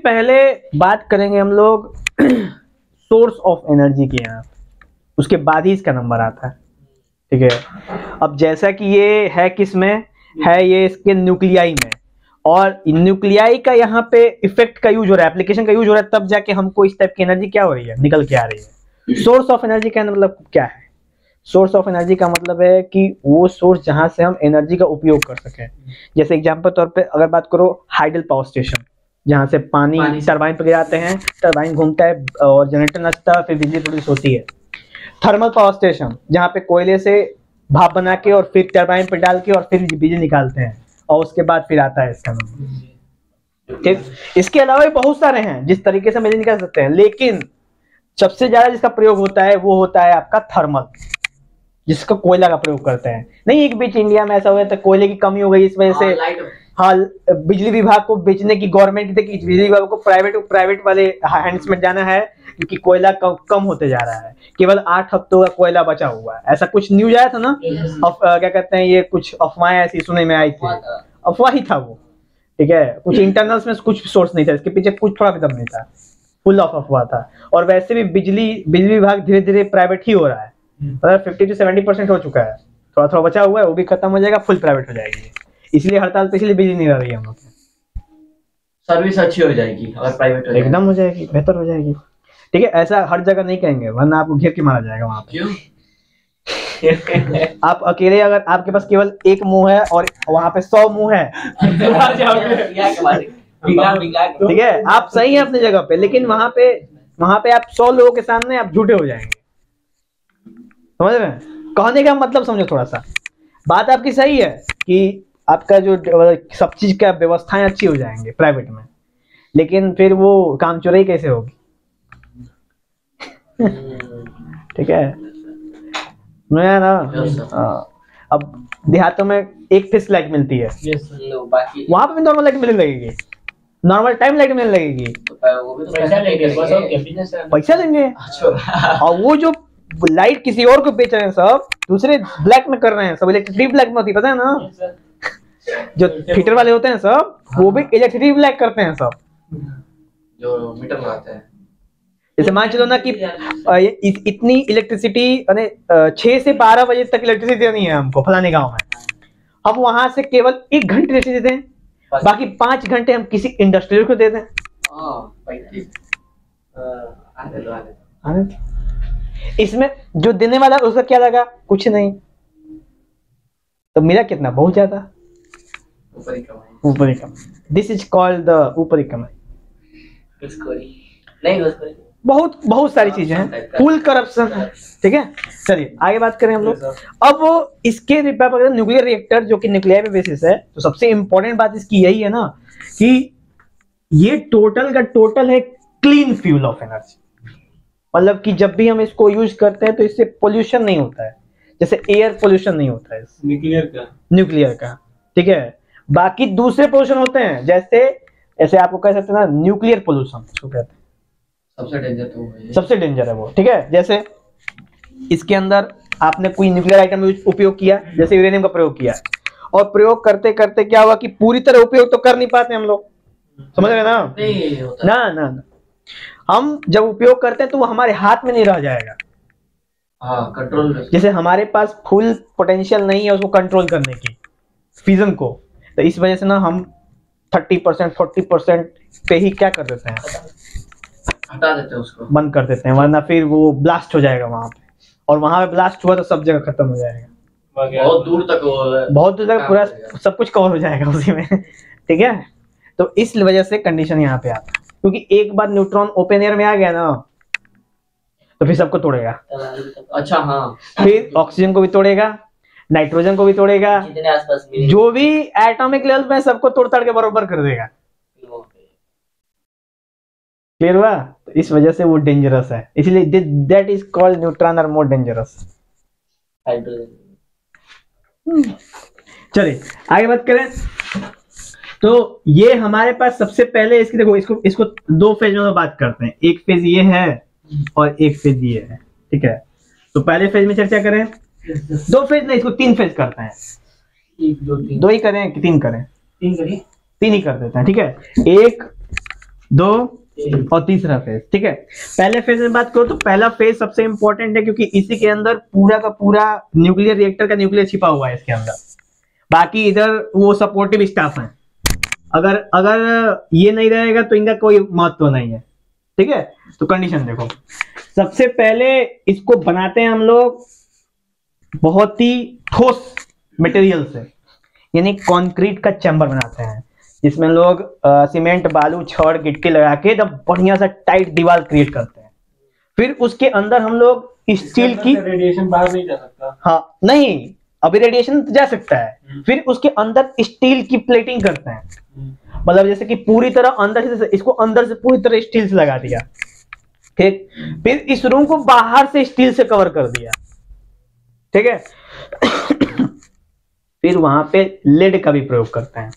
पहले बात करेंगे हम लोग सोर्स ऑफ़ एनर्जी के यहाँ। उसके बाद ही इसका नंबर आता है। ठीक है? अब जैसा कि ये है किसमें? है ये इसके न्यूक्लियाई में। और न्यूक्लियाई का यहाँ पे इफ़ेक्ट का यूज़ हो रहा है एप्लीकेशन का यूज़ हो रहा है, तब जाके हमको इस टाइप की एनर्जी क्या हो रही है? निकल के आ रही है। सोर्स ऑफ़ एनर्जी का मतलब क्या है? सोर्स ऑफ़ एनर्जी का मतलब है कि वो सोर्स जहाँ से हम एनर्जी का उपयोग कर सकें। जैसे एग्ज़ाम्पल तौर पे अगर बात करो हाइडल पावर स्टेशन जहाँ से पानी पानी। टरबाइन पे गिराते हैं टरबाइन घूमता है और जनरेटर नचता है फिर बिजली प्रोड्यूस होती है। थर्मल पावर स्टेशन जहाँ पे कोयले से भाप बना के और फिर टरबाइन पे डाल के और फिर बिजली निकालते हैं और उसके बाद फिर आता है इसका नंबर ठीक? इसके अलावा भी बहुत सारे हैं जिस तरीके से बिजली निकाल सकते हैं लेकिन सबसे ज़्यादा जिसका प्रयोग होता है वो होता है आपका थर्मल जिसका कोयला का प्रयोग करते हैं। नहीं एक बीच इंडिया में ऐसा हुआ था कोयले की कमी हो गई इस वजह से। लाइट हाँ बिजली विभाग को बेचने की गवर्नमेंट की बिजली विभाग को प्राइवेट प्राइवेट वाले हैंड्स में जाना है क्योंकि कोयला कम, होते जा रहा है। केवल आठ हफ्तों का कोयला बचा हुआ है। ऐसा कुछ न्यूज़ आया था ना? अफ, अ, क्या कहते हैं ये कुछ अफवाहें ऐसी सुनने में आई थी। अफवाह ही था वो। ठीक है? कुछ इंटरनल्स में कुछ सोर्स नहीं था। इसके पीछे कुछ थोड़ा भी दम नहीं था। फुल ऑफ़ अफवाह था। और वैसे भी बिजली बिजली विभाग धीरे धीरे प्राइवेट ही हो रहा है। मतलब फिफ्टी टू सेवेंटी परसेंट हो चुका है। थोड़ा थोड़ा बचा हुआ है वो भी खत्म हो जाएगा फुल प्राइवेट हो जाएगी। इसलिए हड़ताल पे इसलिए बिजली नहीं रह रही है हम लोग। सर्विस अच्छी हो जाएगी अगर प्राइवेट हो एकदम हो जाएगी। बेहतर हो जाएगी। ठीक है ऐसा हर जगह नहीं कहेंगे वरना आपको घेर के मारा जाएगा वहाँ पे। आप अकेले अगर आपके पास केवल एक मुँह है और वहाँ पे सौ मुँह है। ठीक है आप सही है अपनी जगह पे लेकिन वहाँ पे वहाँ पे आप सौ लोगों के सामने आप झूठे हो जाएँगे। समझ रहे कहने का मतलब समझो थोड़ा सा। बात आपकी सही है कि आपका जो सब चीज़ का व्यवस्थाएँ अच्छी हो जाएँगे प्राइवेट में। लेकिन फिर वो काम चोरी कैसे होगी? ठीक है। ना sir. हाँ। अब देहातों में एक फिक्स लाइट मिलती है। वहाँ पे भी नॉर्मल लाइट मिलने लगेगी। नॉर्मल टाइम लाइट मिलने लगेगी। वो पैसा लेंगे और क्या बिज़नेस है पैसा देंगे? अच्छा। और वो जो लाइट किसी और को बेच रहे हैं सब दूसरे ब्लैक में कर रहे हैं सब इलेक्ट्रिसिटी ब्लैक में होती है पता है ना? जो फिटर वाले होते हैं सब वो भी इलेक्ट्रिसिटी ब्लैक करते हैं सब। जो मीटर लगाते हैं। जैसे मान चलो ना कि इतनी इलेक्ट्रिसिटी यानी छह से बारह बजे तक इलेक्ट्रिसिटी देनी है हमको फलाने गाँव में। हम वहाँ से केवल एक घंटे इलेक्ट्रिसिटी दें बाकी पाँच घंटे हम किसी इंडस्ट्रियल को दे दें। हाँ हाँ। इसमें जो देने वाला है, उसका क्या लगा? कुछ नहीं। तो मिला कितना? बहुत ज़्यादा। ऊपर ऊपरी कमाई दिस इज़ कॉल्ड द ऊपरी कमाई नहीं बहुत बहुत सारी चीज़ें हैं। फुल करप्शन ठीक है? चलिए आगे बात करें हम लोग। अब वो इसके न्यूक्लियर रिएक्टर जो कि न्यूक्लियर पे बेसिस है तो सबसे इंपॉर्टेंट बात इसकी यही है ना कि ये टोटल का टोटल है क्लीन फ्यूल ऑफ़ एनर्जी मतलब कि जब भी हम इसको यूज़ करते हैं तो इससे पोल्यूशन नहीं होता है। जैसे एयर पोल्यूशन नहीं होता है। न्यूक्लियर का। न्यूक्लियर का। ठीक है? बाकी दूसरे पोल्यूशन होते हैं जैसे ऐसे आपको कह सकते हैं ना न्यूक्लियर पोल्यूशन कहते हैं। सबसे डेंजर तो है। सबसे डेंजर है वो ठीक है? जैसे इसके अंदर आपने कोई न्यूक्लियर आइटम उपयोग किया जैसे यूरेनियम का प्रयोग किया। और प्रयोग करते करते क्या हुआ कि पूरी तरह उपयोग तो कर नहीं पाते हम लोग। समझ रहे ना? नहीं होता। ना ना ना। हम जब उपयोग करते हैं तो वो हमारे हाथ में नहीं रह जाएगा। हाँ कंट्रोल जैसे हमारे पास फुल पोटेंशियल नहीं है उसको कंट्रोल करने की। फिजन को। तो इस वजह से ना हम थर्टी परसेंट फोर्टी परसेंट पे ही क्या कर देते हैं? हटा देते हैं उसको। बंद कर देते हैं वरना फिर वो ब्लास्ट हो जाएगा वहाँ पे। और वहाँ पे ब्लास्ट हुआ तो सब जगह खत्म हो जाएगा। बहुत दूर तक बहुत दूर तक पूरा सब कुछ कवर हो जाएगा उसी में। ठीक है? तो इस वजह से कंडीशन यहाँ पे आता है। क्योंकि एक बार न्यूट्रॉन ओपन एयर में आ गया ना तो फिर सबको तोड़ेगा। अच्छा हाँ। फिर ऑक्सीजन को भी तोड़ेगा नाइट्रोजन को भी तोड़ेगा। जो भी एटॉमिक लेवल में सबको तोड़ ताड़ के बराबर कर देगा। क्लियर हुआ? तो इस वजह से वो डेंजरस है। इसलिए that is called neutron are more dangerous चलिए आगे बात करें। तो ये हमारे पास सबसे पहले इसकी देखो इसको इसको दो फ़ेज़ में बात करते हैं। एक फ़ेज़ ये है और एक फ़ेज़ ये है। ठीक है? तो पहले फ़ेज़ में चर्चा करें। दो फ़ेज़ नहीं इसको तीन फ़ेज़ करते हैं। एक दो तीन। दो ही करें कि तीन करें? तीन ही कर देते हैं ठीक है? एक दो और तीसरा फ़ेज़ ठीक है? पहले फ़ेज़ में बात करो तो पहला फ़ेज़ सबसे इंपॉर्टेंट है क्योंकि इसी के अंदर पूरा का पूरा न्यूक्लियर रिएक्टर का न्यूक्लियर छिपा हुआ है इसके अंदर। बाकी इधर वो सपोर्टिव स्टाफ है। अगर अगर ये नहीं रहेगा तो इनका कोई महत्व नहीं है ठीक है? तो कंडीशन देखो। सबसे पहले इसको बनाते हैं हम लोग बहुत ही ठोस मटेरियल से यानी कंक्रीट का चैम्बर बनाते हैं जिसमें लोग सीमेंट बालू छड़ गिट्टी लगा के एकदम बढ़िया सा टाइट दीवार क्रिएट करते हैं। फिर उसके अंदर हम लोग स्टील की रेडिएशन बाहर नहीं जा सकता। हाँ नहीं अभी रेडिएशन जा सकता है। फिर उसके अंदर स्टील की प्लेटिंग करते हैं। मतलब जैसे कि पूरी तरह अंदर से इसको अंदर से पूरी तरह स्टील से लगा दिया। ठीक? फिर इस रूम को बाहर से स्टील से कवर कर दिया। ठीक है? फिर वहाँ पे लेड का भी प्रयोग करते हैं।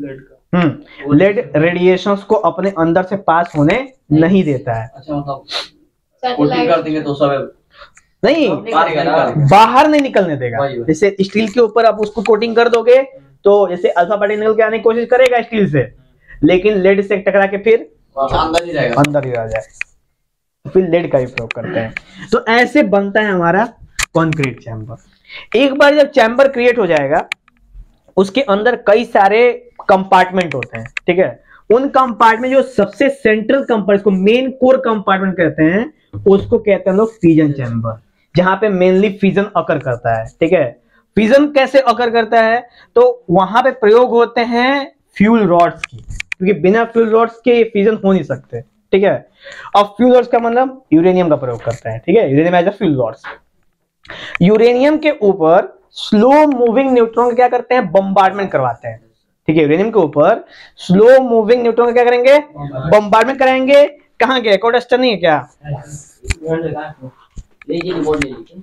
लेड का। हम्म लेड रेडिएशंस को अपने अंदर से पास होने नहीं देता है। अच्छा मतलब कोटिंग कर देंगे तो सब नहीं बाहर नहीं निकलने देगा। जैसे स्टील के ऊपर आप उसको कोटिंग कर दोगे तो जैसे अल्फ़ा पार्टिकल निकल के आने की कोशिश करेगा स्टील से लेकिन लेड से टकरा के फिर अंदर ही रहेगा अंदर ही रह जाए। फिर लेड का भी प्रयोग करते हैं। तो ऐसे बनता है हमारा कॉन्क्रीट चैम्बर एक बार जब चैम्बर क्रिएट हो जाएगा, उसके अंदर कई सारे कंपार्टमेंट होते हैं, ठीक है? उन कंपार्टमेंट जो सबसे central compartment core compartment कहते हैं, उसको कहते हैं लोग फ्यूजन चैम्बर जहाँ पे मेनली फ्यूजन अकर करता है, ठीक है? फ्यूजन कैसे अकर करता है? तो वहाँ पे प्रयोग होते हैं फ्यूल रॉड्स की, क्योंकि बिना फ्यूल रॉड्स के ये फ्यूजन हो नहीं सकते, ठीक है? अब फ्यूल रॉड्स का मतलब यूरेनियम का प्रयोग करते हैं, ठीक है? Uranium as a fuel rods uranium के ऊपर स्लो मूविंग न्यूट्रॉन क्या करते हैं? बम्बार्डमेंट करवाते हैं। ठीक है, यूरेनियम के ऊपर स्लो मूविंग न्यूट्रॉन क्या करेंगे? बम्बार्डमेंट कराएँगे। कहाँ के कोडेस्टर नहीं है क्या?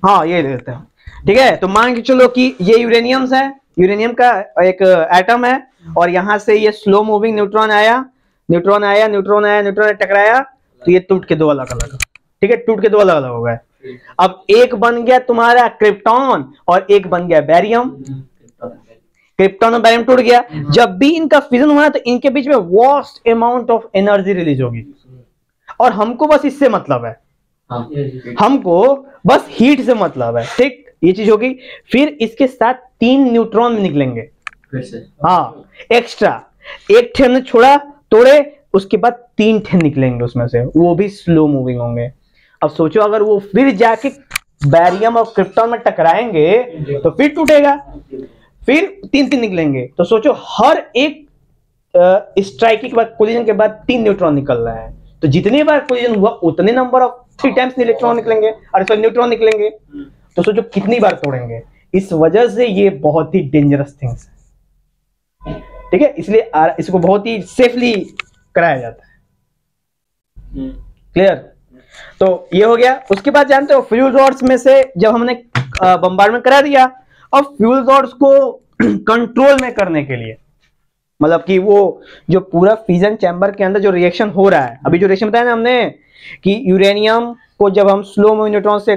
हाँ ये लेते हैं। ठीक है तो मान के चलो कि ये यूरेनियम्स है। यूरेनियम का एक एटम है और यहाँ से ये स्लो मूविंग न्यूट्रॉन आया। न्यूट्रॉन आया न्यूट्रॉन आया न्यूट्रॉन टकराया। तो ये टूट के दो अलग अलग ठीक है, टूट के दो अलग अलग हो गए। अब एक बन गया तुम्हारा क्रिप्टॉन और एक बन गया बैरियम। क्रिप्टॉन और बैरियम टूट गया। जब भी इनका फिजन हुआ तो इनके बीच में vast amount of energy release होगी। और हमको बस इससे मतलब है। हाँ। हमको बस हीट से मतलब है। ठीक? ये चीज़ होगी। फिर इसके साथ तीन न्यूट्रॉन निकलेंगे। हाँ। एक्स्ट्रा एक ठे हमने छोड़ा तोड़े उसके बाद तीन ठे निकलेंगे उसमें से। वो भी स्लो मूविंग होंगे। अब सोचो अगर वो फिर जाके बैरियम और क्रिप्टॉन में टकराएँगे तो फिर टूटेगा। फिर तीन तीन निकलेंगे। तो सोचो हर एक स्ट्राइक के बाद कोलिजन के बाद तीन न्यूट्रॉन निकल रहा है। तो जितनी बार कोलिजन हुआ उतने number of three times electron निकलेंगे और सॉरी न्यूट्रॉन निकलेंगे। तो सोचो कितनी बार तोड़ेंगे। इस वजह से ये बहुत ही डेंजरस थिंग्स है। ठीक है? इसलिए इसको बहुत ही सेफली कराया जाता है। क्लियर तो ये हो गया। उसके बाद जानते हो फ्यूल रॉड्स में से जब हमने बम्बार्डमेंट करा दिया, अब फ्यूल रॉड्स को कंट्रोल में करने के लिए मतलब कि वो जो पूरा फ्यूजन चैम्बर के अंदर जो रिएक्शन हो रहा है, अभी जो रिएक्शन बताया ना हमने, कि यूरेनियम को जब हम स्लो मूविंग न्यूट्रॉन से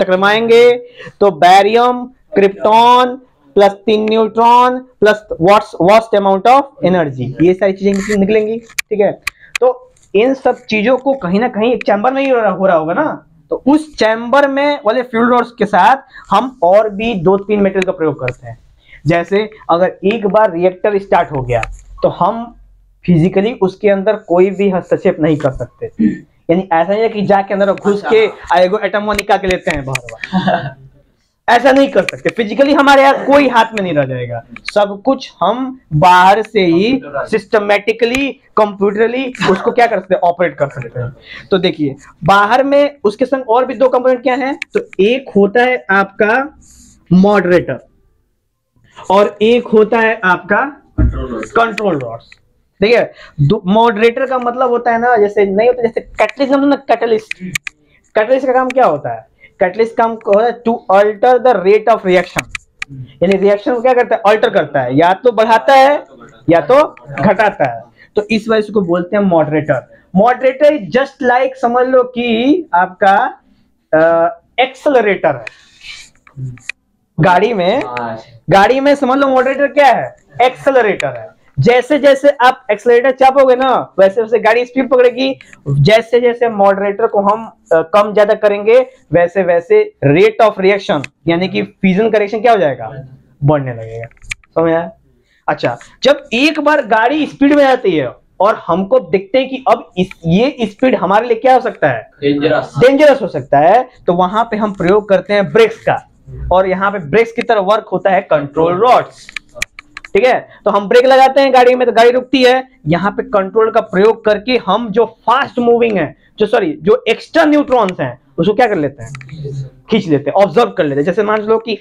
टकराएँगे तो बैरियम क्रिप्टॉन प्लस तीन neutron plus what's vast amount of energy ये सारी चीज़ें निकलेंगी, ठीक है? तो इन सब चीज़ों को कहीं ना कहीं एक चैम्बर में ही हो रहा होगा ना? तो उस चैम्बर में वाले फ्यूल रॉड्स के साथ हम और भी दो तीन मेटेरियल का प्रयोग करते हैं। जैसे अगर एक बार रिएक्टर स्टार्ट हो गया तो हम फिजिकली उसके अंदर कोई भी हस्तक्षेप नहीं कर सकते। यानी ऐसा नहीं है कि जाके अंदर घुस के आएगो एटम वो निकाल के लेते हैं बाहर बाहर ऐसा नहीं कर सकते। फिजिकली हमारे यहाँ कोई हाथ में नहीं रह जाएगा। सब कुछ हम बाहर से ही सिस्टमेटिकली कंप्यूटरली उसको क्या कर सकते हैं? ऑपरेट कर सकते हैं। तो देखिए, बाहर में उसके संग और भी दो कंपोनेंट क्या है? तो एक होता है आपका मॉडरेटर और एक होता है आपका कंट्रोल रॉड्स ठीक है? मॉडरेटर का मतलब होता है ना, जैसे नहीं होता, जैसे कैटलिस्ट कैटलिस्ट कैटलिस्ट का काम क्या होता है? कैटलिस्ट काम है to alter the rate of reaction यानी रिएक्शन क्या करता है? अल्टर करता है। या तो बढ़ाता है या तो घटाता है। तो इस वजह से उसको बोलते हैं moderator moderator is just like समझ लो कि आपका एक्सलरेटर है। गाड़ी में गाड़ी में समझ लो मॉडरेटर क्या है? एक्सलरेटर है। जैसे जैसे आप एक्सलेटर चापोगे ना वैसे वैसे गाड़ी स्पीड पकड़ेगी। जैसे जैसे मॉडरेटर को हम अ, कम ज़्यादा करेंगे वैसे वैसे रेट ऑफ़ रिएक्शन यानी कि फ्यूजन का रिएक्शन क्या हो जाएगा? बढ़ने लगेगा। समझ? आया अच्छा जब एक बार गाड़ी स्पीड में जाती है और हमको देखते हैं कि अब इस ये स्पीड हमारे लिए क्या हो सकता है? डेंजरस डेंजरस हो सकता है तो वहाँ पे हम प्रयोग करते हैं ब्रेक्स का। और यहाँ पे ब्रेक्स की तरह वर्क होता है कंट्रोल रॉड्स ठीक है? तो हम ब्रेक लगाते हैं गाड़ी में तो गाड़ी रुकती है। यहाँ पे कंट्रोल का प्रयोग करके हम जो फास्ट मूविंग है जो सॉरी जो एक्स्ट्रा न्यूट्रॉन्स हैं उसको क्या कर लेते हैं? खींच लेते हैं ऑब्ज़र्व कर लेते हैं। जैसे मान लो कि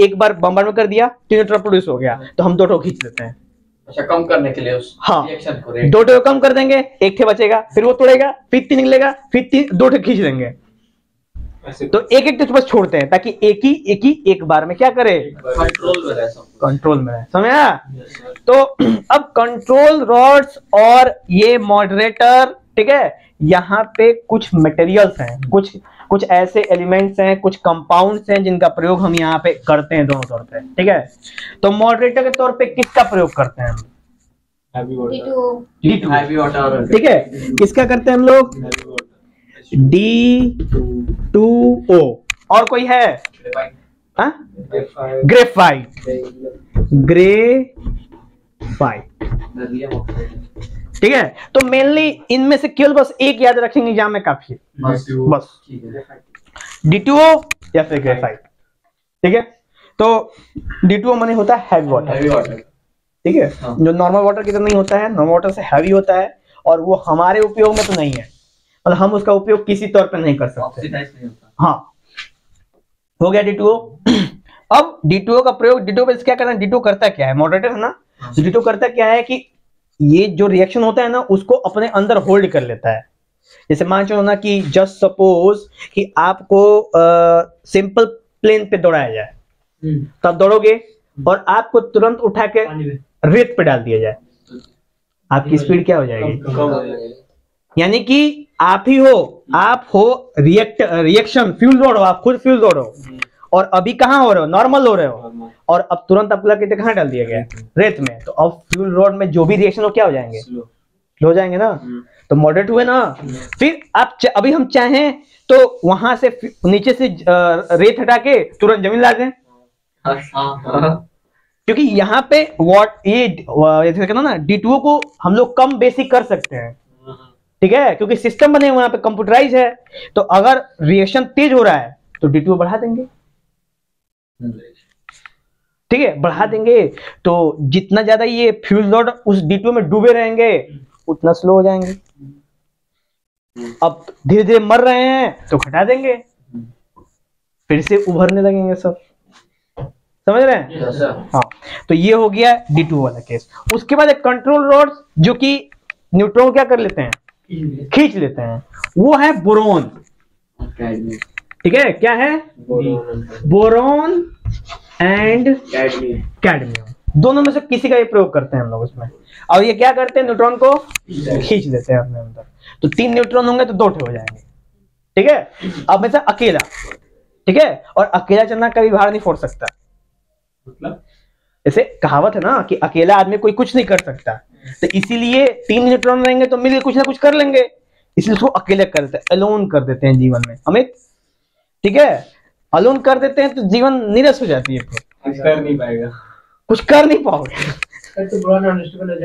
एक बार बम्बर में कर दिया तीन न्यूट्रॉन प्रोड्यूस हो गया तो हम दो ठो खींच लेते हैं। अच्छा कम करने के लिए उस हाँ। को दो ठो कम कर देंगे एक ठे बचेगा फिर वो तोड़ेगा फिर तीन निकलेगा फिर तीन दो ठे खींच देंगे तो एक एक टेस्ट बस छोड़ते हैं ताकि एक ही एक ही एक बार में क्या करे? कंट्रोल में रहे कंट्रोल में रहे। समझ आया तो अब कंट्रोल रॉड्स और ये मॉडरेटर ठीक है? यहाँ पे कुछ मटेरियल्स हैं कुछ कुछ ऐसे एलिमेंट्स हैं कुछ कंपाउंड्स हैं जिनका प्रयोग हम यहाँ पे करते हैं दोनों तौर पे ठीक है? तो मॉडरेटर के तौर पे किसका प्रयोग करते हैं हम? Heavy water D2 D2 heavy water ठीक है? किसका करते हैं हम लोग? Heavy water D two O और कोई है? हाँ? ग्रेफाइट। ग्रेफाइट। ठीक है? तो मेनली इनमें से केवल बस एक याद रखेंगे एग्ज़ाम में काफ़ी है। बस। ठीक है D2O या फिर ग्रेफाइट। ठीक है? तो D2O माने होता है हैवी वाटर ठीक है? हाँ। जो नॉर्मल वाटर की तरह नहीं होता है नॉर्मल वाटर से हैवी होता है और वो हमारे उपयोग में तो नहीं है। मतलब हम उसका उपयोग किसी तौर पर नहीं कर सकते। नहीं होता। हाँ। हो गया D2O अब D2O का प्रयोग D2O पे क्या करना है? D2O करता क्या है? मॉडरेटर है ना? हाँ। तो D2O करता क्या है कि ये जो रिएक्शन होता है ना उसको अपने अंदर होल्ड कर लेता है। जैसे मान चलो ना कि जस्ट सपोज़ कि आपको सिंपल प्लेन पे दौड़ाया जाए। तो आप दौड़ोगे और आपको तुरंत उठा के रेत पे डाल दिया जाए। आपकी स्पीड क्या हो हो जाएगा। यानी कि आप ही हो आप हो रिएक्ट रिएक्शन फ्यूल रोड हो आप खुद फ्यूल रोड हो और अभी कहाँ हो रहे हो? नॉर्मल हो रहे हो। और अब तुरंत आपको लगे कहाँ डाल दिया गया? रेत में। तो अब फ्यूल रोड में जो भी रिएक्शन हो क्या हो जाएँगे? हो जाएँगे ना? तो मॉडरेट हुए ना? फिर आप अभी हम चाहें तो वहाँ से नीचे से रेत हटा के तुरंत ज़मीन ला दें। हाँ क्योंकि यहाँ पे वॉट ये कहना ना डी को हम लोग कम बेसिक कर सकते हैं। ठीक है? क्योंकि सिस्टम बने हुए पे कंप्यूटराइज है। तो अगर रिएक्शन तेज हो रहा है तो डी बढ़ा देंगे। ठीक है? बढ़ा देंगे। तो जितना ज़्यादा ये फ्यूल लोड उस डी में डूबे रहेंगे उतना स्लो हो जाएँगे। अब धीरे धीरे मर रहे हैं तो घटा देंगे। फिर से उभरने लगेंगे सब। समझ रहे हैं? हाँ। तो ये हो गया डी वाला केस उसके बाद एक कंट्रोल रॉड जो कि न्यूट्रॉन क्या कर लेते हैं? खींच लेते हैं। वो है बोरोन। ठीक है? क्या है? Boron and. कैडमियम। दोनों में से किसी का ये प्रयोग करते हैं हम लोग उसमें। और ये क्या करते हैं न्यूट्रॉन को? खींच लेते हैं अपने अंदर। तो तीन न्यूट्रॉन होंगे तो दो ठे हो जाएँगे। ठीक है? अब में से अकेला। ठीक है? और अकेला चलना कभी बाहर नहीं फोड़ सकता। मतलब? ऐसे कहावत है ना कि अकेला आदमी कोई कुछ नहीं कर सकता। तो इसीलिए तीन न्यूट्रॉन रहेंगे तो मिलकर कुछ ना कुछ कर लेंगे। इसलिए उसको अकेले कर देते हैं अलोन कर देते हैं जीवन में। अमित ठीक है? अलोन कर देते हैं तो जीवन निरस हो जाती है कुछ कर नहीं पाएगा। कुछ कर नहीं पाओगे। तो हो न्यूट्रॉन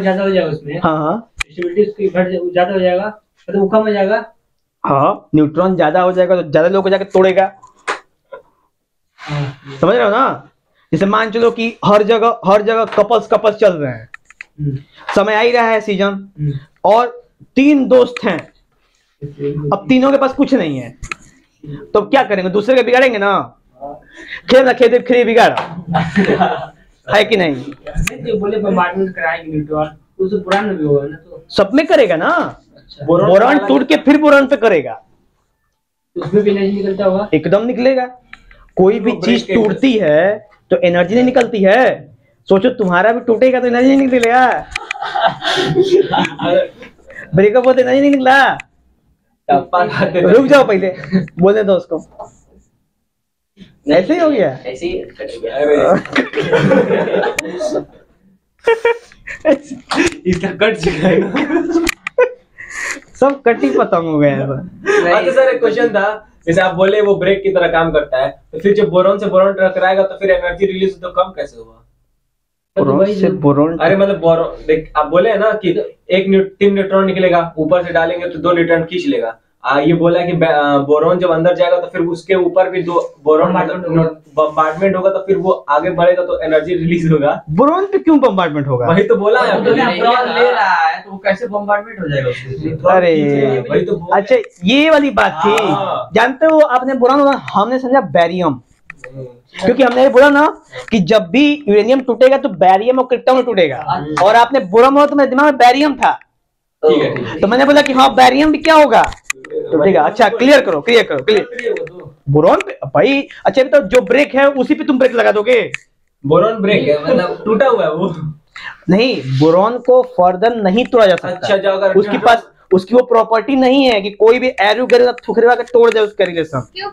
ज़्यादा हो जाएगा उसमें। हाँ हाँ। ज़्यादा हो जाएगा मतलब कम हो जाएगा। हाँ न्यूट्रॉन ज़्यादा हो जाएगा तो ज़्यादा लोग को जाके तोड़ेगा। समझ रहे हो ना? जैसे मान चलो कि हर जगह हर जगह कपल्स कपल्स चल रहे हैं। हम्म, समय आ ही रहा है सीज़न हम्म। और तीन दोस्त हैं। अब तीनों के पास कुछ नहीं है। तो क्या करेंगे? दूसरे के बिगाड़ेंगे ना? खेल ना खेल फिर बिगाड़ा। है कि नहीं? नहीं तो तो तो। सब में करेगा ना? अच्छा। बोरान टूट के फिर बोरान पे करेगा। उसमें भी एनर्जी निकलता होगा? एकदम निकलेगा। कोई भी चीज़ टूटती है तो एनर्जी नहीं निकलती है। सोचो तुम्हारा भी टूटेगा तो एनर्जी नहीं निकलेगा। ब्रेकअप होते एनर्जी नहीं निकला। रुक जाओ पहले। बोलने दो उसको। ऐसे ही हो गया? ऐसे ही कट गया। इसका कट ना सब कटी पतंग हो गया हैं। अच्छा सर एक क्वेश्चन था। जैसे आप बोले वो ब्रेक की तरह काम करता है तो फिर जब बोरोन से बोरोन टकराएगा तो फिर एनर्जी रिलीज़ तो कम कैसे हुआ बोरोन से बोरोन अरे मतलब बोरोन देख आप बोले है ना कि एक न्यू, तीन न्यूट्रॉन निकलेगा ऊपर से डालेंगे तो दो न्यूट्रॉन खींच लेगा। आ, ये बोला कि बोरोन जब अंदर जाएगा तो फिर उसके ऊपर भी दो बोरॉन बम्बार्टमेंट होगा। तो फिर वो आगे बढ़ेगा तो एनर्जी रिलीज़ होगा। बोरोन पे क्यों बम्बार्टमेंट होगा? वही तो बोला है। तो ले रहा है तो वो कैसे बम्बार्टमेंट हो जाएगा अरे वही तो अच्छा ये वाली बात थी। हाँ। जानते हो आपने बोला ना हमने समझा बैरियम क्योंकि हमने ये बोला ना कि जब भी यूरेनियम टूटेगा तो बैरियम और क्रिप्टोन टूटेगा। और आपने बोला बोला तो मेरे दिमाग में बैरियम था। ठीक है तो मैंने बोला कि हाँ बैरियम भी क्या होगा? टूटेगा अच्छा क्लियर करो क्लियर करो क्लियर बोरॉन पे भाई अच्छा तो जो ब्रेक है उसी पे तुम ब्रेक लगा दोगे। बोरॉन ब्रेक है मतलब टूटा हुआ है वो। नहीं बोरॉन को फर्दर नहीं तोड़ा जा सकता। अच्छा जो अगर उसके पास उसकी वो प्रॉपर्टी नहीं है कि कोई भी एरो गरेगा ठुकरेगा के तोड़ जाए उसका रिलेशन क्यों?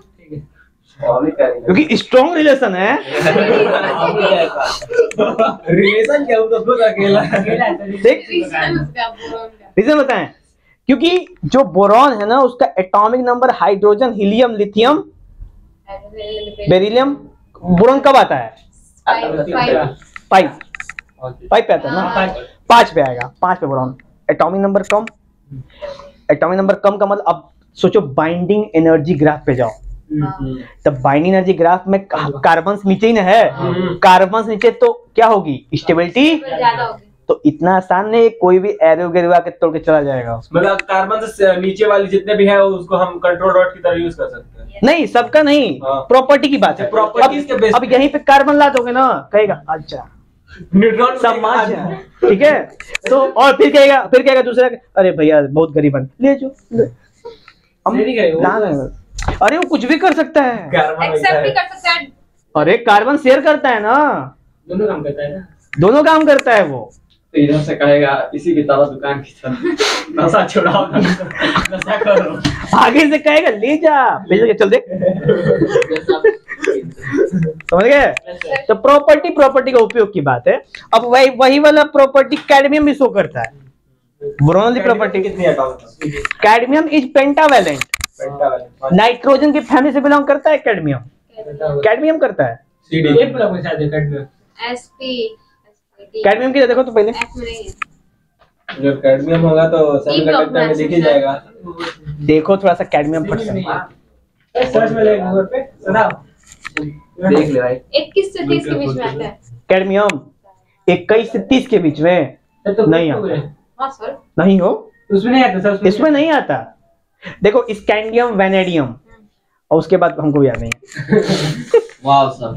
क्योंकि स्ट्रॉन्ग रिलेशन है। रिलेशन क्या खुद अकेला। देख। रीजन बताएँ। क्योंकि जो बोरॉन है ना उसका atomic number hydrogen helium lithium beryllium boron कब आता है? पाइप पाइप पे आता है ना? पाँच पे आएगा पाँच पे बोरॉन। एटॉमिक नंबर कम? एटॉमिक नंबर कम का मतलब अब सोचो बाइंडिंग एनर्जी ग्राफ पे जाओ। तब बाइंडिंग एनर्जी ग्राफ में कार्बन नीचे ही ना है। कार्बन नीचे तो क्या होगी? स्टेबिलिटी ज़्यादा होगी। तो इतना आसान नहीं कोई भी एरो गिरवा के तोड़ के चला जाएगा मतलब कार्बन से नीचे वाली जितने भी है उसको हम कंट्रोल रॉड की तरह यूज़ कर सकते हैं। नहीं सबका नहीं हाँ। प्रॉपर्टी की बात है। के अब, अब यहीं पे कार्बन ला दोगे ना कहेगा अच्छा न्यूट्रॉन समाज है ठीक है? तो और फिर कहेगा फिर कहेगा दूसरा अरे भैया बहुत गरीब है ले जो हैं। अरे वो कुछ भी कर सकता है। एक्सेप्ट भी कर सकता है। अरे कार्बन शेयर करता है ना। दोनों काम करता है ना? दोनों काम करता है वो। तो इधर से कहेगा इसी की तरह दुकान की तरह नशा छुड़ाओ नशा करो। आगे से कहेगा ले जा ले जा चल दे समझ गए? तो प्रॉपर्टी प्रॉपर्टी का उपयोग की बात है। अब वही वही वाला प्रॉपर्टी कैडमियम भी शो करता है। बोरोन प्रॉपर्टी कितनी cadmium is pentavalent pentavalent nitrogen की फैमिली से बिलोंग करता है कैडमियम कैडमियम करता है। कैडमियम की देखो तो पहले। जब कैडमियम होगा तो सेमीकंडक्टर में। दिख ही जाएगा। देखो थोड़ा सा कैडमियम परसेंट सर्च में ले गूगल पे। सुनाओ। देख ले भाई। 21 से 30 के बीच में आता है। कैडमियम इक्कीस से तीस के बीच में। तो नहीं हो हाँ सर नहीं हो? उसमें नहीं आता सर इसमें नहीं आता। देखो स्कैंडियम वेनेडियम और उसके बाद हमको भी याद नहीं वाह सर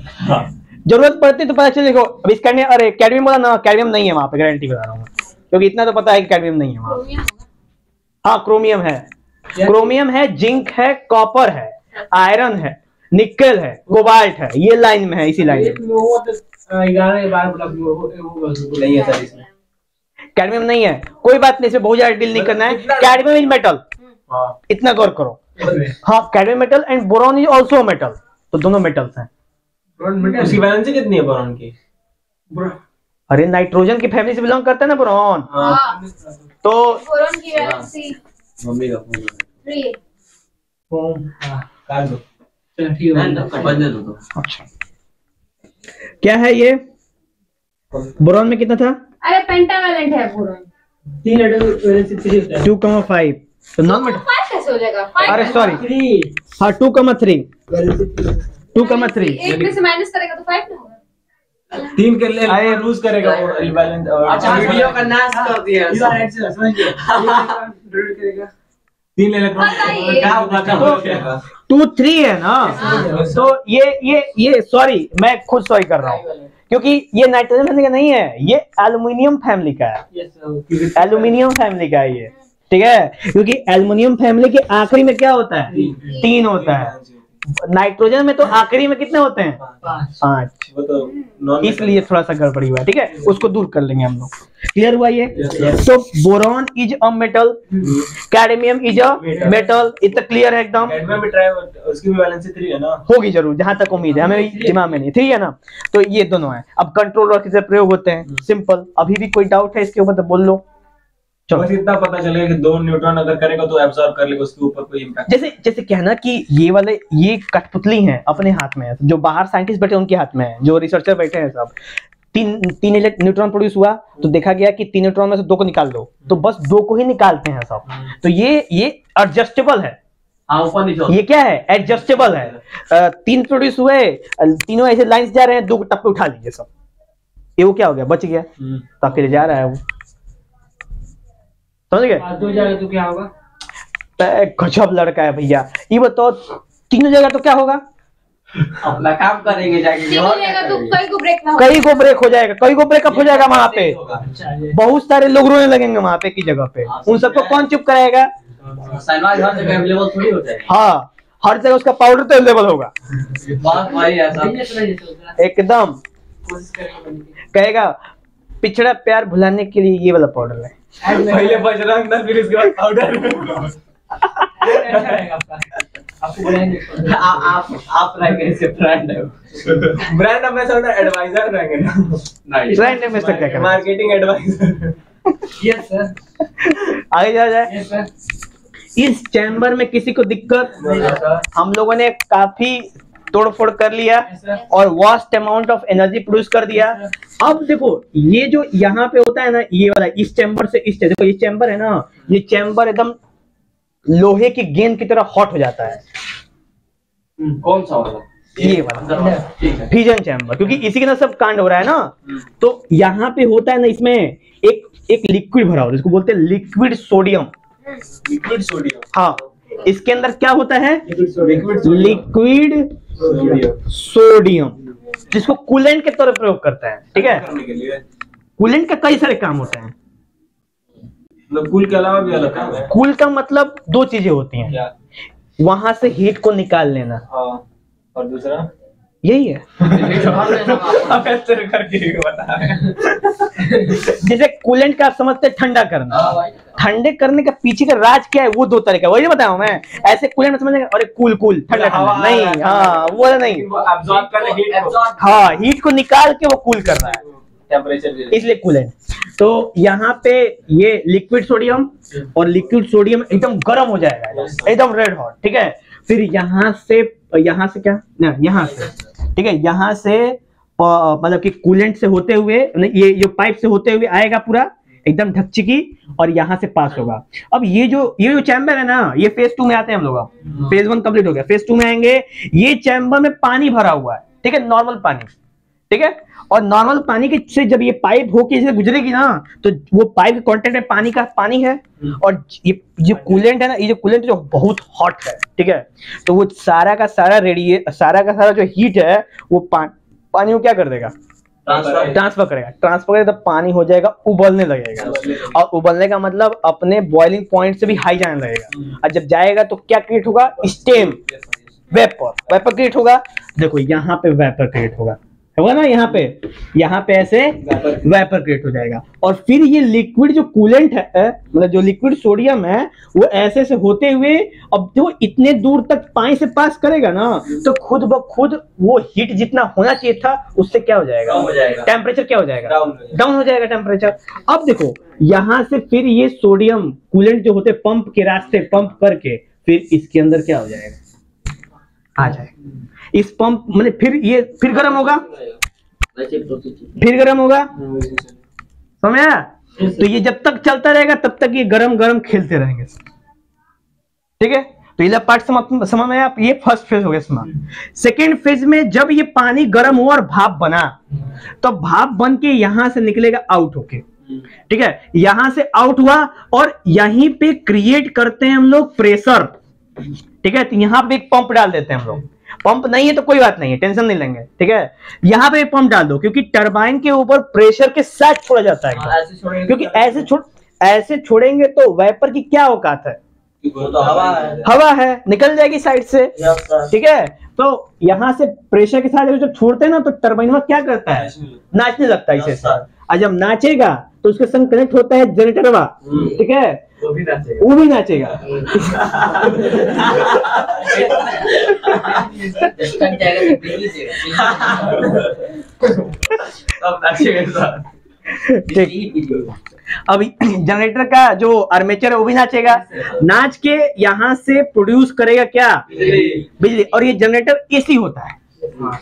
ज़रूरत पड़ती तो पता चले देखो अब स्कैंडियम अरे कैडमियम बोला ना कैडमियम नहीं है वहाँ पे गारंटी बता रहा हूँ क्योंकि इतना तो पता है कि कैडमियम नहीं है वहाँ हाँ क्रोमियम है। क्रोमियम है जिंक है कॉपर है आयरन है निकल है कोबाल्ट है ये लाइन में है इसी लाइन में। में वो तो नहीं है कैडमियम नहीं है। कोई बात नहीं इसे बहुत ज़्यादा डील नहीं करना है। कैडमियम इज़ मेटल इतना गौर करो। हाँ cadmium metal and boron is also metal तो दोनों मेटल्स हैं। उसकी वैलेंसी कितनी है बोरॉन की? अरे नाइट्रोजन की फैमिली से बिलोंग करता है ना बोरॉन हाँ। हाँ। तो बोरोन की वैलेंसी मम्मी का फ़ोन 3 फोम हाँ काट दो चलो ठीक है। है बंदे दो। तो अच्छा। क्या है ये? बोरॉन में कितना था? अरे पेंटावैलेंट है बोरोन तीन वैलेंसी है टू कमा फाइव तो नॉन मेटल फाइव कैसे हो जाएगा? अरे सॉरी हाँ two comma three two comma three एक में से माइनस करेगा तो फाइव ना होगा। तीन के लिए लूज करेगा वो रिबैलेंस अच्छा वीडियो का नाश कर दिया यू आर राइट समझ गए ड्रिल करेगा। तीन इलेक्ट्रॉन टू थ्री है ना? तो ये ये ये सॉरी मैं खुद सॉरी कर रहा हूँ। क्योंकि ये नाइट्रोजन फैमिली का नहीं है ये एल्युमिनियम फैमिली का है। यस सर एल्युमिनियम फैमिली का है ये। ठीक है? क्योंकि एल्युमिनियम फैमिली के आखिरी में क्या होता है? तीन होता है। नाइट्रोजन में तो आखिरी में कितने होते हैं? पाँच। तो इसलिए थोड़ा सा गड़बड़ी हुआ है? ठीक है उसको दूर कर लेंगे हम लोग। क्लियर हुआ ये? तो boron is a metal cadmium is a metal इतना क्लियर है एकदम? कैडमियम भी ट्राई उसकी भी वैलेंसी 3 है ना? होगी ज़रूर जहाँ तक उम्मीद है। हमें दिमाग में नहीं। ठीक है ना? तो ये दोनों है। अब कंट्रोल और किसे प्रयोग होते हैं? सिंपल अभी भी कोई डाउट है इसके ऊपर तो बोल लो। बस इतना पता चलेगा कि दो न्यूट्रॉन अगर करेगा तो एब्जॉर्ब कर लेगा उसके ऊपर कोई इम्पैक्ट जैसे जैसे कहना कि ये वाले ये कठपुतली हैं अपने हाथ में है जो बाहर साइंटिस्ट बैठे उनके हाथ में है जो रिसर्चर बैठे हैं सब। तीन तीन न्यूट्रॉन प्रोड्यूस हुआ तो देखा गया कि तीन न्यूट्रॉन में से दो को निकाल दो तो बस दो को ही निकालते हैं सब। तो ये ये एडजस्टेबल है। हाँ ये क्या है? एडजस्टेबल है। तीन प्रोड्यूस हुए तीनों ऐसे लाइंस जा रहे हैं दो को टप्पे उठा लीजिए सब। ये वो क्या हो गया? बच गया। तो अकेले जा रहा है वो। समझ गए? तो क्या होगा? गजब लड़का है भैया। ये बताओ तीनों जगह तो क्या होगा? अपना काम करेंगे तो कई को ब्रेक हो। कई को ब्रेक हो जाएगा कई को ब्रेकअप हो जाएगा वहाँ पे। बहुत सारे लोग रोने लगेंगे वहाँ पे की जगह पे। उन सबको कौन चुप कराएगा? साइनवाइज हर जगह अवेलेबल थोड़ी हो हाँ हर जगह उसका पाउडर तो अवेलेबल होगा। है है। एकदम। कहेगा पिछड़ा प्यार भुलाने के लिए ये वाला पाउडर है। पहले बजरंग दल फिर उसके बाद पाउडर अच्छा आप आप रहेंगे इसके ब्रांड है. ब्रांड एम्बेसडर एडवाइजर रहेंगे ना? नहीं ब्रांड में से क्या करें मार्केटिंग एडवाइजर यस सर आगे जा जाए। यस सर इस चैम्बर में किसी को दिक्कत? नहीं सर हम लोगों ने काफ़ी तोड़फोड़ कर लिया और vast amount of energy produce कर दिया। अब देखो ये जो यहाँ पे होता है ना ये वाला इस चैम्बर से इस देखो ये चैम्बर है ना ये चैम्बर एकदम लोहे की गेंद की तरह हॉट हो जाता है। कौन सा वाला? ये वाला। फिजन चैम्बर क्योंकि इसी के ना सब कांड हो रहा है ना। तो यहाँ पे होता है ना इसमें एक एक लिक्विड भरा होता है इसको बोलते हैं लिक्विड सोडियम लिक्विड सोडियम हाँ इसके अंदर क्या होता है? Liquid liquid sodium. जिसको कूलेंट के तौर पर प्रयोग करता है ठीक है? कूलेंट के कूलेंट का कई सारे काम होते हैं। मतलब कूल के अलावा भी अलग काम है। कूल का मतलब दो चीज़ें होती हैं। वहाँ से हीट को निकाल लेना। हाँ और दूसरा? यही है। जैसे कूलेंट का समझते हैं ठंडा करना। हाँ ठंडे करने का पीछे का राज क्या है वो दो तरह का वही बताया मैं। ऐसे कूलेंट में समझेंगे अरे कूल कूल ठंडा ठंडा। नहीं है। हाँ वो नहीं। हाँ हीट को। निकाल के वो कूल कर रहा है। टेम्परेचर इसलिए कूलेंट तो यहाँ पे ये लिक्विड सोडियम और लिक्विड सोडियम एकदम गर्म हो जाएगा। एकदम रेड हॉट ठीक है? फिर यहाँ से यहाँ से क्या? ना यहाँ से। ठीक है यहाँ से मतलब कि कूलेंट से होते हुए ये जो पाइप से होते हुए आएगा पूरा एकदम ढकचिकी और यहाँ से पास होगा। अब ये जो ये जो चैम्बर है ना ये फ़ेज़ टू में आते हैं हम लोग फ़ेज़ वन कंप्लीट हो गया। फ़ेज़ टू में आएँगे ये चैम्बर में पानी भरा हुआ है ठीक है नॉर्मल पानी। ठीक है? और नॉर्मल पानी के से जब ये पाइप होके से गुजरेगी ना तो वो पाइप के कंटेंट में पानी का पानी है और ये जो कूलेंट है। ना ये जो कूलेंट जो बहुत हॉट है ठीक है? तो वो सारा का सारा रेडिए सारा का सारा जो हीट है वो पा, पानी को क्या कर देगा? ट्रांसफ़र ट्रांसफ़र करेगा। ट्रांसफ़र करेगा तो पानी हो जाएगा उबलने लगेगा। और उबलने का मतलब अपने बॉइलिंग पॉइंट से भी हाई जाने लगेगा। और जब जाएगा तो क्या क्रिएट होगा? स्टेम वेपर वेपर क्रिएट होगा? देखो यहाँ पे वेपर क्रिएट होगा। होगा ना यहाँ पे? यहाँ पे ऐसे वेपर क्रिएट हो जाएगा। और फिर ये लिक्विड जो कूलेंट है मतलब जो लिक्विड सोडियम है वो ऐसे से होते हुए अब जो इतने दूर तक पानी से पास करेगा ना तो खुद ब खुद वो हीट जितना होना चाहिए था उससे क्या हो जाएगा। टेम्परेचर क्या हो हो जाएगा। डाउन हो जाएगा टेम्परेचर अब देखो यहाँ से फिर ये सोडियम कूलेंट जो होते पंप के रास्ते पंप करके फिर इसके अंदर क्या हो जाएगा? आ जाएगा। इस पंप मतलब फिर ये, फिर गर्म होगा? फिर गर्म होगा? समझ? आया तो ये जब तक चलता रहेगा, तब तक ये गरम गरम खेलते रहेंगे ठीक है? तो ये पार्ट समझ में आप ये फ़र्स्ट फ़ेज़ हो गया इसमें। सेकेंड फ़ेज़ में जब ये पानी गर्म हुआ और भाप बना तो भाप बन के यहाँ से निकलेगा आउट होके। ठीक है? यहाँ से आउट हुआ और यहीं पे क्रिएट करते हैं हम लोग प्रेशर ठीक है? तो यहाँ पे एक पंप डाल देते हैं हम लोग। पंप नहीं है तो कोई बात नहीं है टेंशन नहीं लेंगे ठीक है? यहाँ पे पंप डाल दो क्योंकि टरबाइन के ऊपर प्रेशर के साथ छोड़ा जाता है ऐसे छोड़ेंगे क्योंकि ऐसे छोड़ ऐसे छोड़ेंगे तो वेपर की क्या औकात है? तो हवा है। हवा है निकल जाएगी साइड से ठीक है? तो यहाँ से प्रेशर के साथ जब छोड़ते हैं ना तो टर्बाइन में क्या करता है? नाचने लगता है इसे और जब नाचेगा तो उसके संग कनेक्ट होता है जनरेटरवा हम्म। ठीक है? वो भी नाचेगा। वो भी नाचेगा। ठीक। अब जनरेटर का जो आर्मेचर है वो भी नाचेगा। नाच के यहाँ से प्रोड्यूस करेगा क्या? बिजली। और ये जनरेटर एसी होता है।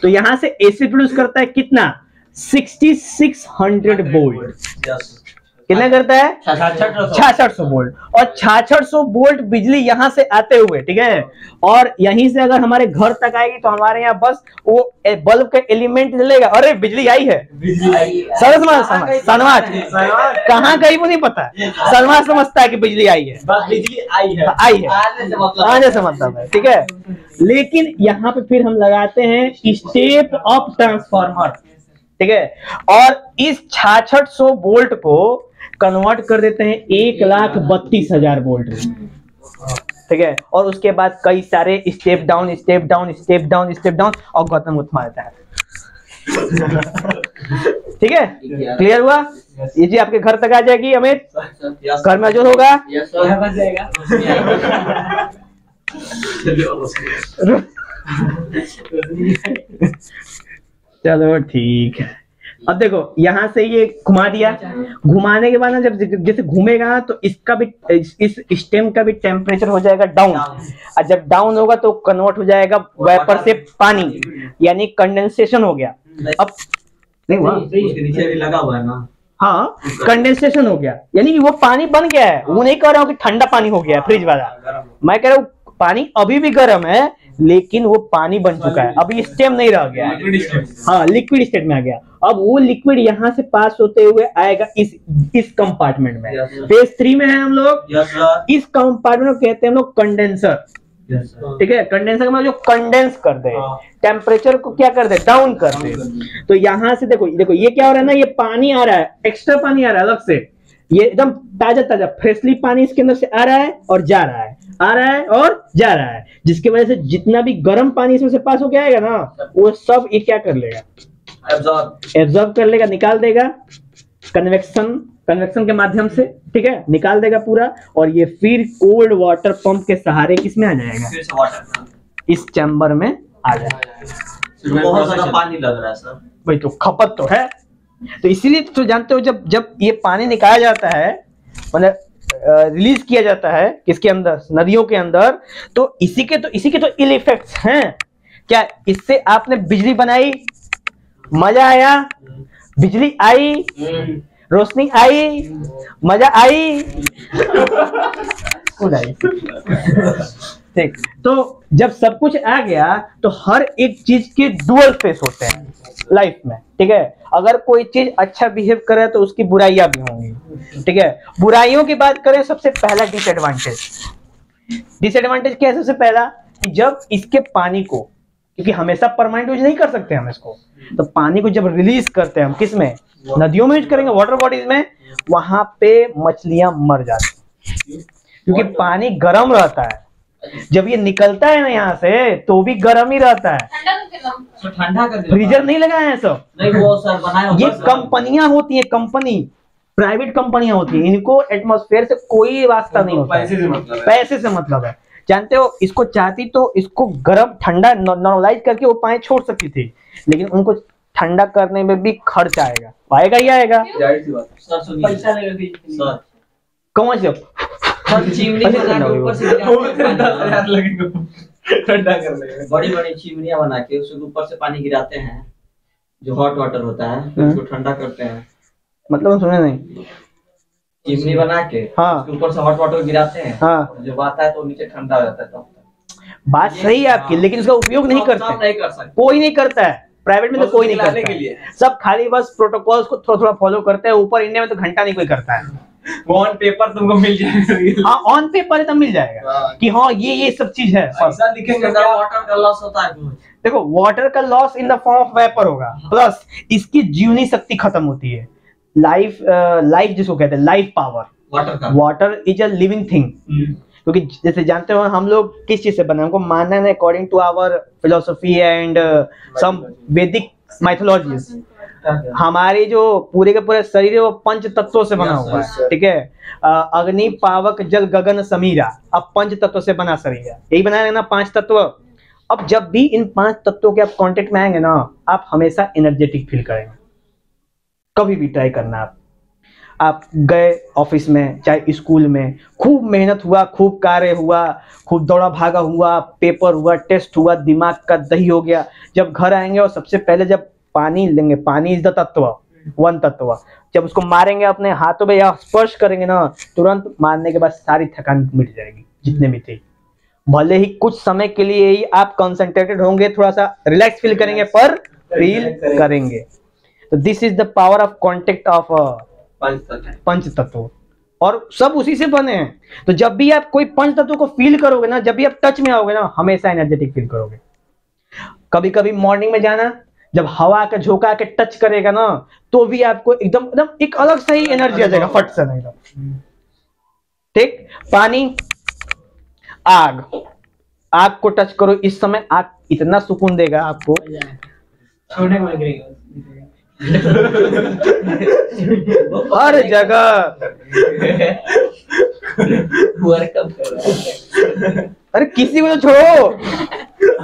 तो यहाँ से एसी प्रोड्यूस करता है कितना? 6600 वोल्ट यस कितना करता है? छाछठ सौ वोल्ट और छाछठ सौ वोल्ट बिजली यहाँ से आते हुए ठीक है? और यहीं से अगर हमारे घर तक आएगी तो हमारे यहाँ बस वो बल्ब का एलिमेंट जलेगा अरे बिजली आई है। सरस सनवाज कहाँ गई वो नहीं पता सनवाज समझता है कि बिजली आई है। बिजली आई है आई है। आने से मतलब आने से मतलब है ठीक है? लेकिन यहाँ पे फिर हम लगाते हैं स्टेप ऑफ़ ट्रांसफार्मर। ठीक है? और इस छाछठ सौ वोल्ट को कन्वर्ट कर देते हैं एक लाख बत्तीस हज़ार वोल्ट में ठीक है? और उसके बाद कई सारे step down step down step down step down और गौतम उत्मा देता है। ठीक है? क्लियर हुआ? ये जी आपके घर तक आ जाएगी अमित? घर में जो होगा यस सर बन जाएगा चलो ठीक। है अब देखो यहाँ से ये घुमा दिया। घुमाने के बाद ना जब जैसे घूमेगा तो इसका भी इस, स्टेम का भी टेम्परेचर हो जाएगा डाउन और जब डाउन होगा तो कन्वर्ट हो जाएगा वेपर से पानी यानी कंडेंसेशन हो गया। अब नहीं हुआ नीचे भी लगा हुआ है ना। हाँ कंडेंसेशन हो गया। यानी कि वो पानी बन गया है। वो नहीं कह रहा हूँ कि ठंडा पानी हो गया है फ्रिज वाला। मैं कह रहा हूँ पानी अभी भी गर्म है लेकिन वो पानी बन चुका है। अभी स्टेम नहीं रह गया। हाँ लिक्विड स्टेट में आ गया। अब वो लिक्विड यहाँ से पास होते हुए आएगा इस इस कंपार्टमेंट में। फ़ेज़ थ्री में है हम लोग। इस कंपार्टमेंट को कहते हैं हम लोग कंडेंसर ठीक है? कंडेंसर का मतलब जो कंडेंस कर दे। हाँ। टेम्परेचर को क्या कर दे? डाउन कर दे। तो यहाँ से देखो देखो ये क्या हो रहा है ना? ये पानी आ रहा है। एक्स्ट्रा पानी आ रहा है अलग से। ये एकदम ताज़ा ताज़ा फ्रेशली पानी इसके अंदर से आ रहा है और जा रहा है। आ रहा है और जा रहा है। जिसकी वजह से जितना भी गर्म पानी इसमें से पास होके आएगा ना वो सब ये क्या कर लेगा? एब्जॉर्ब कर लेगा निकाल देगा। कन्वेक्शन कन्वेक्शन के माध्यम से ठीक है? निकाल देगा पूरा और ये फिर कोल्ड वाटर पंप के सहारे किसमें आ जाएगा? इस चैम्बर में आ जाएगा। बहुत सारा पानी लग रहा है सर। भाई तो खपत तो है। तो इसीलिए तो जानते हो जब जब ये पानी निकाला जाता है मतलब रिलीज़ किया जाता है किसके अंदर? नदियों के अंदर। तो इसी के तो इसी के तो इल इफ़ेक्ट हैं। क्या इससे आपने बिजली बनाई? मज़ा आया। बिजली आई। रोशनी आई। मज़ा आई। ठीक तो जब सब कुछ आ गया तो हर एक चीज़ के डुअल फेस होते हैं लाइफ में ठीक है? अगर कोई चीज़ अच्छा बिहेव करे तो उसकी बुराइयाँ भी होंगी ठीक है? बुराइयों की बात करें सबसे पहला डिसएडवांटेज डिसएडवांटेज क्या है सबसे पहला? कि जब इसके पानी को क्योंकि हमेशा परमानेंट यूज़ नहीं कर सकते हम इसको तो पानी को जब रिलीज़ करते हैं हम किसमें? नदियों में यूज़ करेंगे वाटर बॉडीज में वहाँ पे मछलियाँ मर जाती क्योंकि पानी गर्म रहता है। जब ये निकलता है ना यहाँ से तो भी गर्म ही रहता है। ठंडा तो तो ठंडा कर फ्रीजर नहीं लगाए हैं सब? नहीं वो सर बनाए ये कंपनियाँ होती है कंपनी। प्राइवेट कंपनियाँ होती है। इनको एटमॉस्फेयर से कोई वास्ता नहीं होता पैसे से मतलब है। पैसे से मतलब है। जानते हो इसको चाहती तो इसको गर्म ठंडा नॉर्मलाइज करके वो पाए छोड़ सकती थी। लेकिन उनको ठंडा करने में भी खर्च आएगा। आएगा ही आएगा। ज़ाहिर सी बात सर सुनिए। पैसा लगेगा सर। कौन से सर चिमनी बना के ऊपर से है। हैं। लगेगा ठंडा करने में बड़ी बड़ी चिमनियाँ बना के उसके ऊपर से पानी गिराते हैं जो हॉट वाटर होता है हम्म। उसको ठंडा करते हैं मतलब हम सुने नहीं चिमनी बना के हाँ। ऊपर से हॉट वाटर गिराते हैं हाँ। जब आता है तो नीचे ठंडा रहता है तब बात सही है आपकी लेकिन इसका उपयोग नहीं करते नहीं कर सकते कोई नहीं करता है प्राइवेट में तो कोई नहीं करता के लिए। सब खाली बस प्रोटोकॉल्स को थोड़ा थोड़ा फॉलो करते हैं ऊपर इंडिया में तो घंटा नहीं कोई करता है ऑन पेपर तुमको मिल जाएगा हाँ ऑन पेपर तब मिल जाएगा। हाँ। कि हाँ ये ये सब चीज़ है ऐसा लिखेंगे वाटर का लॉस होता है देखो वाटर का loss in the form of vapour होगा। प्लस इसकी जीवनी शक्ति खत्म होती है। लाइफ लाइफ जिसको कहते हैं लाइफ पावर वाटर का। Water is a living thing क्योंकि जैसे जानते हो हम लोग किस चीज़ से बने हमको मानना है according to our philosophy and some Vedic mythologies हमारी जो पूरे के पूरे शरीर है वो पंच तत्वों से बना हुआ है ठीक है? अग्नि पावक जल गगन समीरा अब पंच तत्वों से बना शरीर यही बनाया है ना पाँच तत्व। अब जब भी इन पाँच तत्वों के आप कांटेक्ट में आएँगे ना आप हमेशा एनर्जेटिक फील करेंगे। कभी भी ट्राई करना आप। आप गए ऑफ़िस में चाहे स्कूल में खूब मेहनत हुआ खूब कार्य हुआ खूब दौड़ा भागा हुआ पेपर हुआ टेस्ट हुआ दिमाग का दही हो गया। जब घर आएँगे और सबसे पहले जब पानी लेंगे पानी इज़ द तत्व वन तत्व। जब उसको मारेंगे अपने हाथों में या स्पर्श करेंगे ना तुरंत मारने के बाद सारी थकान मिट जाएगी जितने भी थे। भले ही कुछ समय के लिए ही आप कंसंट्रेटेड होंगे थोड़ा सा रिलैक्स फील करेंगे पर फील करेंगे। तो this is the power of contact of panch tattva. और सब उसी से बने हैं। तो जब भी आप कोई पंच तत्व को फील करोगे ना जब भी आप टच में आओगे ना हमेशा एनर्जेटिक फील करोगे। कभी कभी मॉर्निंग में जाना जब हवा का झोंका के टच करेगा ना तो भी आपको एकदम एकदम एक अलग सा ही एनर्जी आ जाएगा फट से नहीं तो। ठीक? पानी आग। आग को टच करो इस समय आग इतना सुकून देगा आपको। हर जगह। अरे किसी को तो छोड़ो।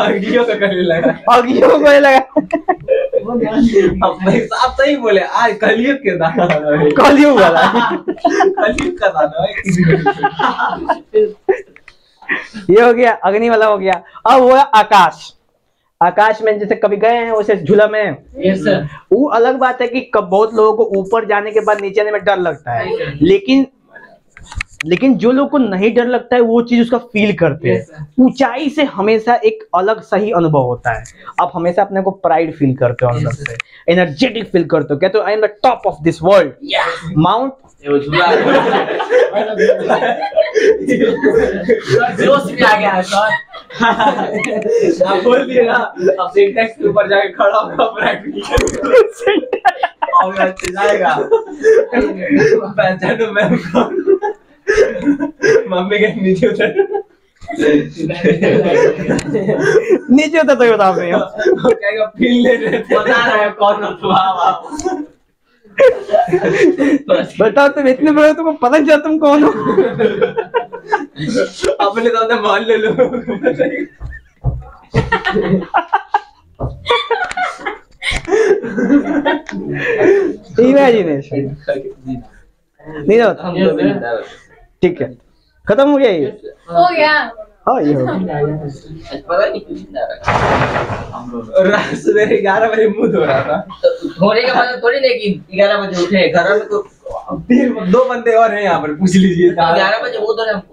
अगियो का करने लगा। साहब सही बोले आज कलयुग के दाना कलयुग वाला कलयुग का दाना ये हो गया अग्नि वाला हो गया। अब हो गया आकाश। आकाश में जैसे कभी गए हैं वैसे झूला में। सर वो अलग बात है कि कब बहुत लोगों को ऊपर जाने के बाद नीचे आने में डर लगता है। लेकिन लेकिन जो लोग को नहीं डर लगता है वो चीज़ उसका फील करते हैं। ऊंचाई से हमेशा एक अलग सही अनुभव होता है। आप हमेशा अपने को प्राइड फील करते हो अंदर से। एनर्जेटिक फील करते हो। कहते हो I am the top of this world mount ये वो झूला। जोश में आ गया सर आप बोल दिए ना अब सिंटेक्स के ऊपर जाके खड़ा होगा मम्मी नीचे उतर। नीचे होता तो बता रहे हो। कहेगा फील ले रहे थे? बता रहा है कौन हो। बताओ तुम इतने बड़े तुमको पता नहीं चला तुम कौन हो। अपने सामने मान ले लो। इमेजिनेशन नहीं ना रहे। ठीक है। खत्म हो गया ये? हो गया। हाँ ये हो गया। पता नहीं क्यों ज़िंदा रहे। हम लोग रात सवेरे ग्यारह बजे मुँह धो रहा था। तो धोने का मतलब थोड़ी नहीं कि ग्यारह बजे उठे घर में तो दो बंदे और हैं यहाँ पर पूछ लीजिए। ग्यारह बजे वो तो हमको